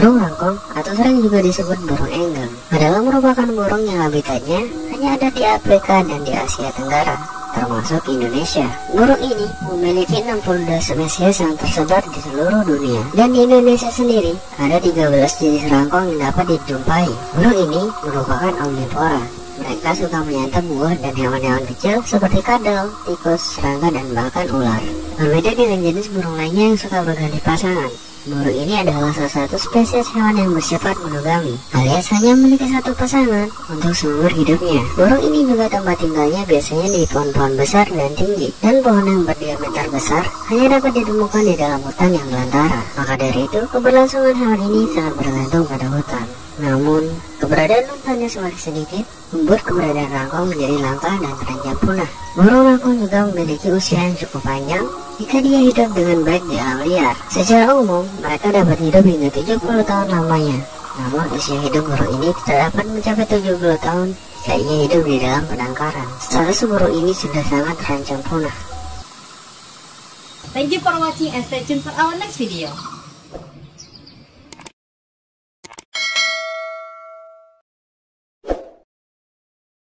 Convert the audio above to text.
Burung rangkong atau sering juga disebut burung enggang adalah merupakan burung yang habitatnya hanya ada di Afrika dan di Asia Tenggara termasuk Indonesia. Burung ini memiliki 62 spesies yang tersebar di seluruh dunia. Dan di Indonesia sendiri, ada 13 jenis rangkong yang dapat dijumpai. Burung ini merupakan omnivora. Mereka suka menyantap buah dan hewan-hewan kecil seperti kadal, tikus, serangga, dan bahkan ular. Berbeda dengan jenis burung lainnya yang suka berganti pasangan. Burung ini adalah salah satu spesies hewan yang bersifat monogami, alias hanya memiliki satu pasangan untuk seumur hidupnya. Burung ini juga tempat tinggalnya biasanya di pohon-pohon besar dan tinggi, dan pohon yang berdiameter besar hanya dapat ditemukan di dalam hutan yang belantara. Maka dari itu, keberlangsungan hewan ini sangat bergantung pada hutan. Namun, keberadaan hutannya semakin sedikit, membuat keberadaan rangkong menjadi langka dan terancam punah. Burung rangkong juga memiliki usia yang cukup panjang jika dia hidup dengan baik di alam liar. Secara umum, mereka dapat hidup hingga 70 tahun lamanya. Namun, usia hidup burung ini tidak dapat mencapai 70 tahun jika ia hidup di dalam penangkaran. Status burung ini sudah sangat terancam punah. Thank you for watching and stay tuned for our next video.